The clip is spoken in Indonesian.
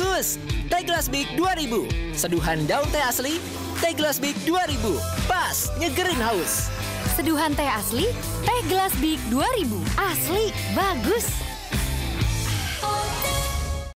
Bagus! Teh gelas Big 2000. Seduhan daun teh asli, teh gelas Big 2000. Pas, nyegerin haus. Seduhan teh asli, teh gelas Big 2000. Asli, bagus.